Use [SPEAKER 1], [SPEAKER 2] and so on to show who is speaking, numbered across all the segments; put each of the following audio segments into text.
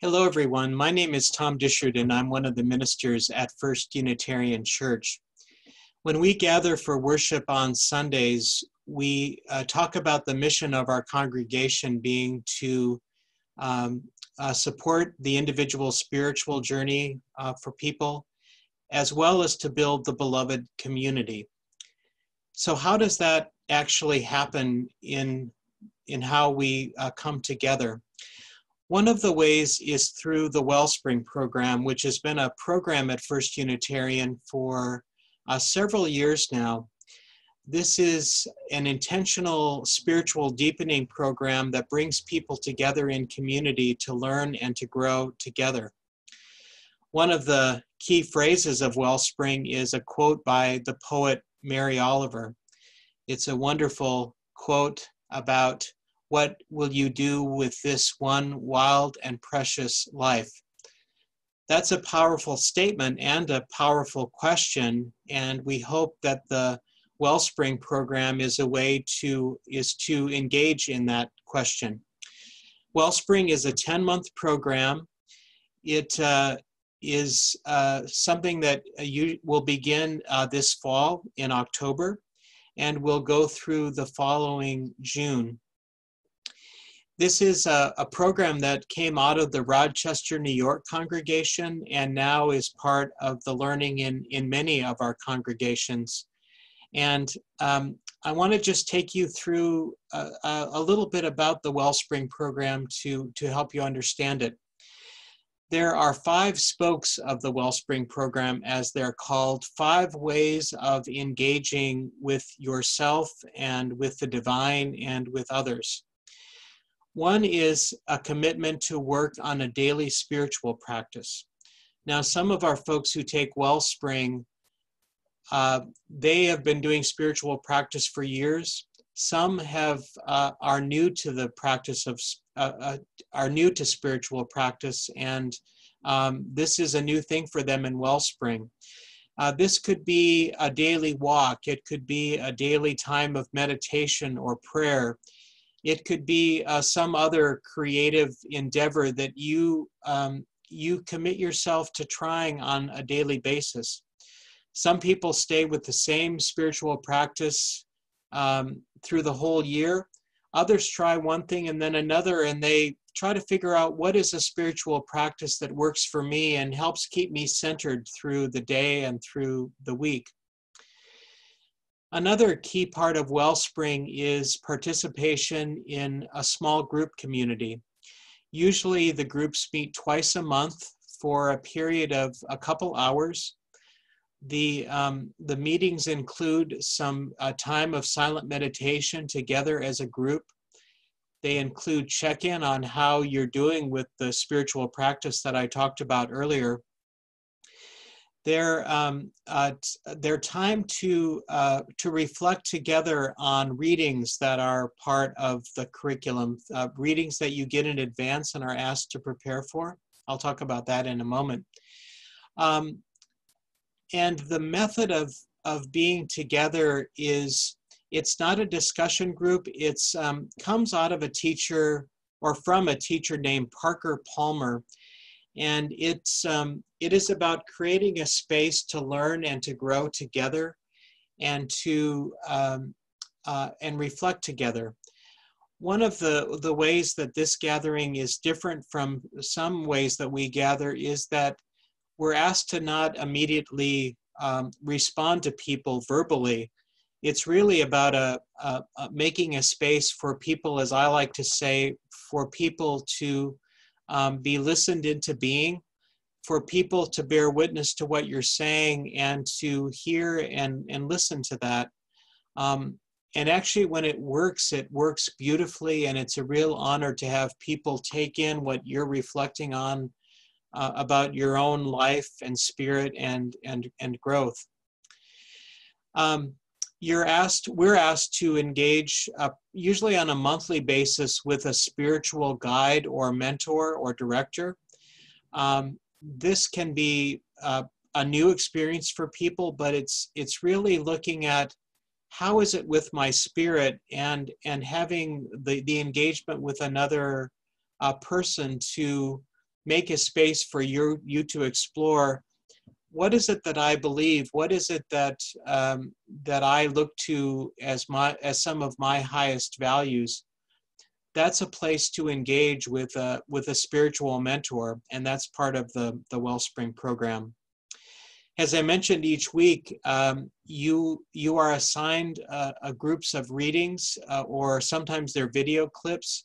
[SPEAKER 1] Hello, everyone. My name is Tom Disrud, and I'm one of the ministers at First Unitarian Church. When we gather for worship on Sundays, we uh, talk about the mission of our congregation being to um, uh, support the individual spiritual journey uh, for people, as well as to build the beloved community. So, how does that actually happen in, in how we uh, come together? One of the ways is through the Wellspring program, which has been a program at First Unitarian for uh, several years now. This is an intentional spiritual deepening program that brings people together in community to learn and to grow together. One of the key phrases of Wellspring is a quote by the poet Mary Oliver. It's a wonderful quote about what will you do with this one wild and precious life? That's a powerful statement and a powerful question, and we hope that the Wellspring program is a way to is to engage in that question. Wellspring is a 10-month program. It uh, is uh, something that you will begin uh, this fall in October and will go through the following June. This is a, a, program that came out of the Rochester, New York congregation and now is part of the learning in, in many of our congregations. And um, I want to just take you through a, a, little bit about the Wellspring program to, to help you understand it. There are five spokes of the Wellspring program, as they're called, five ways of engaging with yourself and with the divine and with others. One is a commitment to work on a daily spiritual practice. Now, some of our folks who take Wellspring, uh, they have been doing spiritual practice for years. Some have uh, are new to the practice of uh, uh, are new to spiritual practice, and um, this is a new thing for them in Wellspring. Uh, this could be a daily walk. It could be a daily time of meditation or prayer. It could be uh, some other creative endeavor that you um, you commit yourself to trying on a daily basis. Some people stay with the same spiritual practice um, through the whole year. Others try one thing and then another, and they try to figure out what is a spiritual practice that works for me and helps keep me centered through the day and through the week. Another key part of Wellspring is participation in a small group community. Usually the groups meet twice a month for a period of a couple hours. The, um, the meetings include some uh, time of silent meditation together as a group. They include check-in on how you're doing with the spiritual practice that I talked about earlier their um, uh, their time to uh, to reflect together on readings that are part of the curriculum, uh, readings that you get in advance and are asked to prepare for. I'll talk about that in a moment. Um, and the method of of being together is it's not a discussion group. It's um, comes out of a teacher or from a teacher named Parker Palmer and it's um, it is about creating a space to learn and to grow together and to um, uh, and reflect together. One of the the ways that this gathering is different from some ways that we gather is that we're asked to not immediately um, respond to people verbally. It's really about a, a, a, making a space for people as i like to say for people to um, be listened into being, for people to bear witness to what you're saying and to hear and, and listen to that. Um, and actually, when it works, it works beautifully, and it's a real honor to have people take in what you're reflecting on uh, about your own life and spirit and and and growth. Um, you're asked we're asked to engage uh, usually on a monthly basis with a spiritual guide or mentor or director. Um, this can be uh, a new experience for people but it's it's really looking at how is it with my spirit and and having the the engagement with another uh, person to make a space for you, you to explore what is it that I believe? What is it that um, that I look to as my as some of my highest values? That's a place to engage with a with a spiritual mentor, and that's part of the the Wellspring program. As I mentioned each week, um, you you are assigned uh, groups of readings, uh, or sometimes they're video clips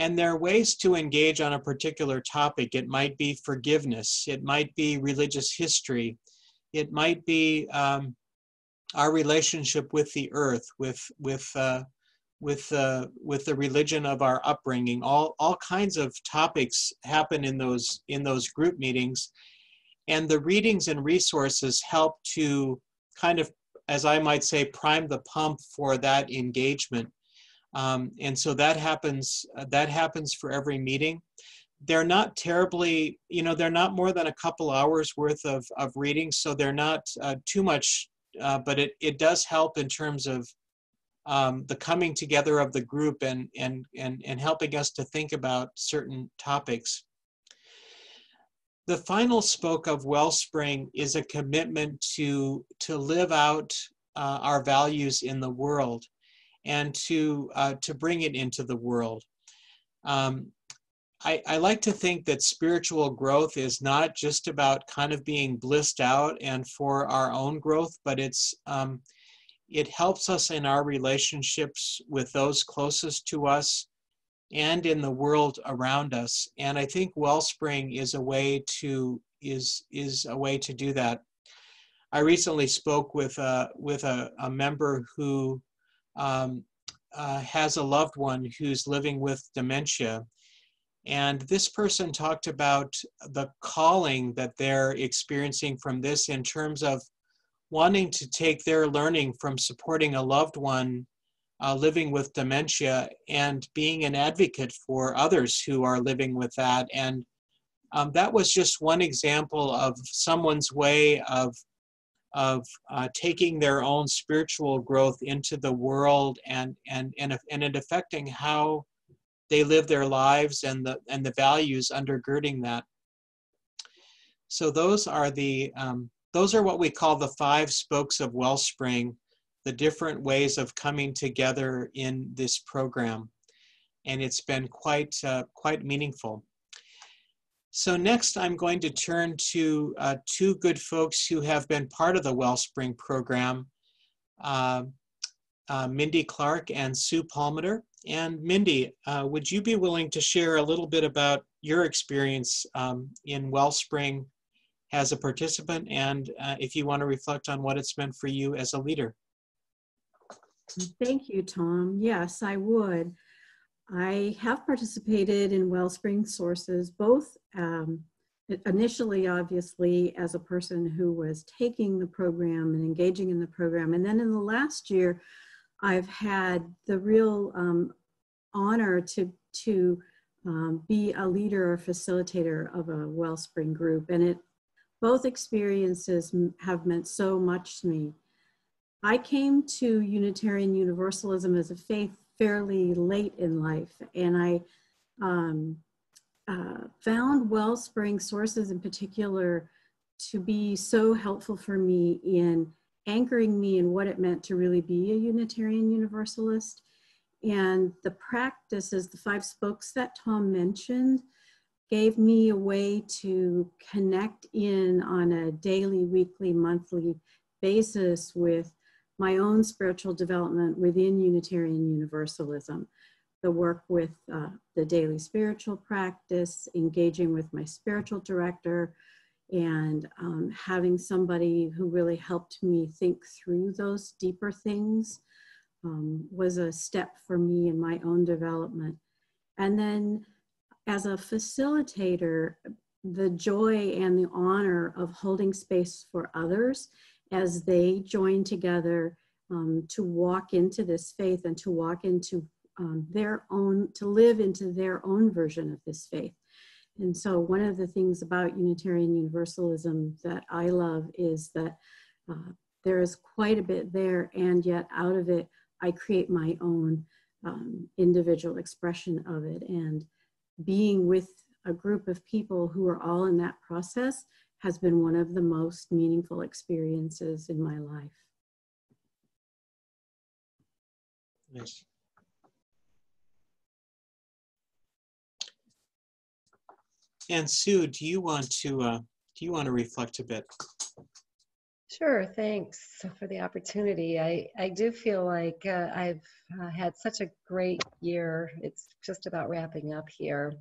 [SPEAKER 1] and there are ways to engage on a particular topic. It might be forgiveness, it might be religious history, it might be um, our relationship with the earth, with with uh, with uh, with the religion of our upbringing. All all kinds of topics happen in those in those group meetings, and the readings and resources help to kind of, as I might say, prime the pump for that engagement. Um, and so that happens, uh, that happens for every meeting. They're not terribly, you know, they're not more than a couple hours worth of, of reading, so they're not uh, too much, uh, but it, it does help in terms of um, the coming together of the group and, and, and, and helping us to think about certain topics. The final spoke of Wellspring is a commitment to, to live out uh, our values in the world and to uh, to bring it into the world. Um, I, I, like to think that spiritual growth is not just about kind of being blissed out and for our own growth, but it's um, it helps us in our relationships with those closest to us and in the world around us. And I think Wellspring is a way to is is a way to do that. I recently spoke with a with a, a member who um, uh, has a loved one who's living with dementia. And this person talked about the calling that they're experiencing from this in terms of wanting to take their learning from supporting a loved one uh, living with dementia and being an advocate for others who are living with that. And um, that was just one example of someone's way of of uh, taking their own spiritual growth into the world and and and, and it affecting how they live their lives and the and the values undergirding that. So those are the um, those are what we call the five spokes of wellspring the different ways of coming together in this program. And it's been quite uh, quite meaningful so next I'm going to turn to uh, two good folks who have been part of the Wellspring program, uh, uh, Mindy Clark and Sue Palmater. And Mindy, uh, would you be willing to share a little bit about your experience um, in Wellspring as a participant and uh, if you want to reflect on what it's meant for you as a leader?
[SPEAKER 2] Thank you, Tom. Yes, I would. I have participated in Wellspring Sources, both um, initially, obviously, as a person who was taking the program and engaging in the program. And then in the last year, I've had the real um, honor to, to um, be a leader or facilitator of a Wellspring group. And it both experiences have meant so much to me. I came to Unitarian Universalism as a faith fairly late in life, and I um, uh, found Wellspring sources in particular to be so helpful for me in anchoring me in what it meant to really be a Unitarian Universalist. And the practices, the five spokes that Tom mentioned, gave me a way to connect in on a daily, weekly, monthly basis with my own spiritual development within Unitarian Universalism. The work with uh, the daily spiritual practice, engaging with my spiritual director, and um, having somebody who really helped me think through those deeper things um, was a step for me in my own development. And then as a facilitator, the joy and the honor of holding space for others as they join together um, to walk into this faith and to walk into um, their own, to live into their own version of this faith. And so, one of the things about Unitarian Universalism that I love is that uh, there is quite a bit there, and yet out of it, I create my own um, individual expression of it. And being with a group of people who are all in that process has been one of the most meaningful experiences in my life.
[SPEAKER 1] Yes. And Sue, do you want to uh, do you want to reflect a bit?
[SPEAKER 3] Sure, thanks for the opportunity. I, I do feel like uh, I've uh, had such a great year. It's just about wrapping up here.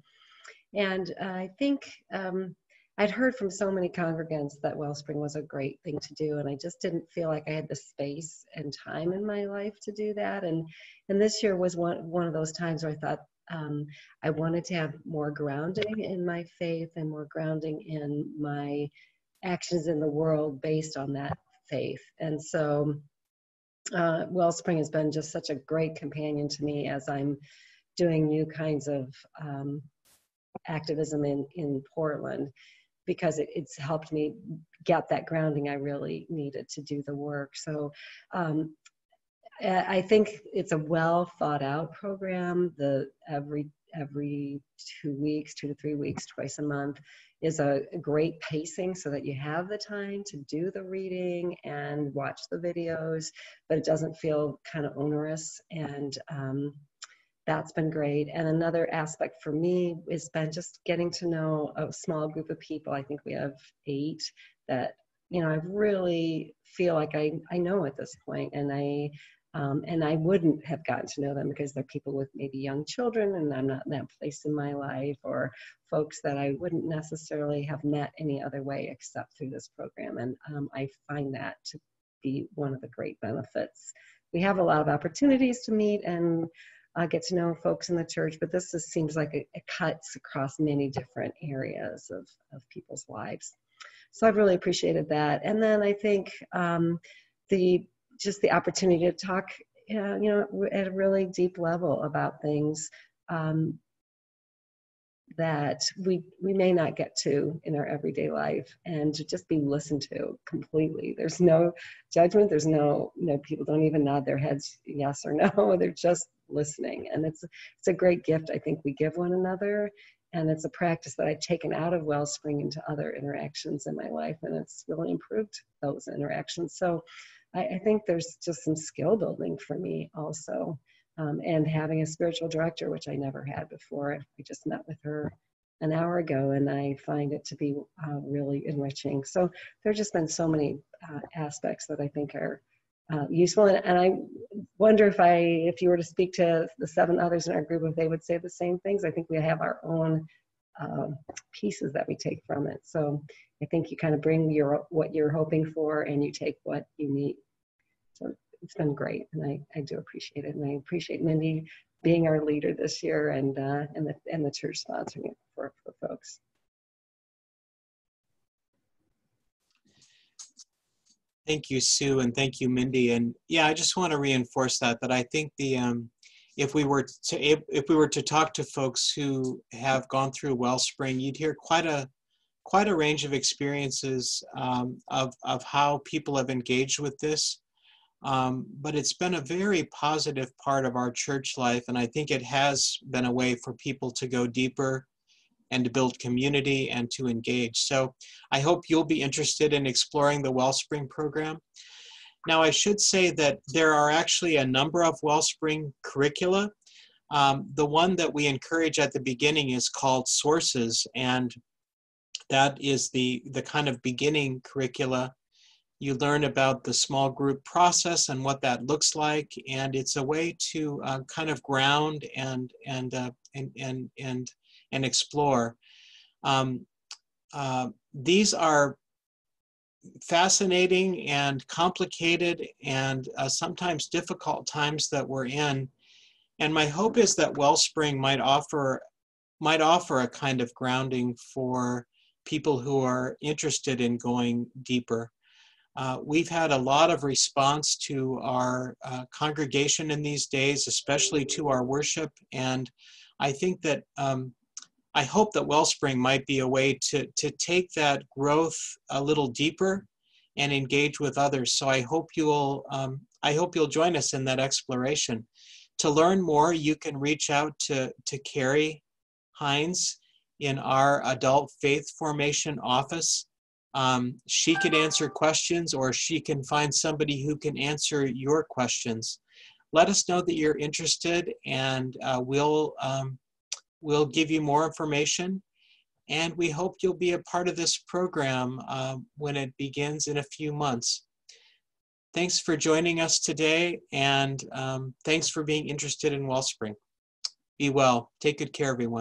[SPEAKER 3] And I think um, I'd heard from so many congregants that Wellspring was a great thing to do, and I just didn't feel like I had the space and time in my life to do that. And and this year was one one of those times where I thought um, I wanted to have more grounding in my faith and more grounding in my actions in the world based on that faith. And so, uh, Wellspring has been just such a great companion to me as I'm doing new kinds of um, activism in, in Portland because it, it's helped me get that grounding I really needed to do the work. So um, I think it's a well thought out program. The every every two weeks, two to three weeks, twice a month is a great pacing so that you have the time to do the reading and watch the videos, but it doesn't feel kind of onerous. And um, that's been great. And another aspect for me has been just getting to know a small group of people. I think we have eight that you know I really feel like I I know at this point, and I um, and I wouldn't have gotten to know them because they're people with maybe young children, and I'm not in that place in my life, or folks that I wouldn't necessarily have met any other way except through this program. And um, I find that to be one of the great benefits. We have a lot of opportunities to meet and uh, get to know folks in the church, but this just seems like it, it cuts across many different areas of, of people's lives. So I've really appreciated that. And then I think um, the just the opportunity to talk, uh, you know, at a really deep level about things um, that we we may not get to in our everyday life, and to just be listened to completely. There's no judgment. There's no, you know, people don't even nod their heads yes or no. They're just listening, and it's it's a great gift I think we give one another. And it's a practice that I've taken out of Wellspring into other interactions in my life, and it's really improved those interactions. So I, I think there's just some skill building for me also. Um, and having a spiritual director, which I never had before. I just met with her an hour ago, and I find it to be uh, really enriching. So there have just been so many uh, aspects that I think are uh, useful. And, and, I wonder if I, if you were to speak to the seven others in our group, if they would say the same things. I think we have our own um, pieces that we take from it. So I think you kind of bring your what you're hoping for and you take what you need. So it's been great, and I, I do appreciate it, and I appreciate Mindy being our leader this year and uh, and the and the church sponsoring it for, for folks.
[SPEAKER 1] Thank you, Sue, and thank you, Mindy. And yeah, I just want to reinforce that that I think the um, if we were to if we were to talk to folks who have gone through Wellspring, you'd hear quite a quite a range of experiences um, of, of how people have engaged with this. Um, but it's been a very positive part of our church life, and I think it has been a way for people to go deeper and to build community and to engage. So I hope you'll be interested in exploring the Wellspring program. Now, I should say that there are actually a number of Wellspring curricula. Um, the one that we encourage at the beginning is called Sources, and that is the, the kind of beginning curricula. You learn about the small group process and what that looks like, and it's a way to uh, kind of ground and and uh, and and and and explore. Um, uh, these are fascinating and complicated and uh, sometimes difficult times that we're in. And my hope is that Wellspring might offer might offer a kind of grounding for people who are interested in going deeper. Uh, we've had a lot of response to our uh, congregation in these days, especially to our worship. And I think that, um, I hope that Wellspring might be a way to, to take that growth a little deeper and engage with others. So I hope you'll, um, I hope you'll join us in that exploration. To learn more, you can reach out to, to Carrie Hines in our adult faith formation office. Um, she can answer questions or she can find somebody who can answer your questions. Let us know that you're interested and uh, we'll, um, we'll give you more information. And we hope you'll be a part of this program uh, when it begins in a few months. Thanks for joining us today and um, thanks for being interested in Wellspring. Be well. Take good care, everyone.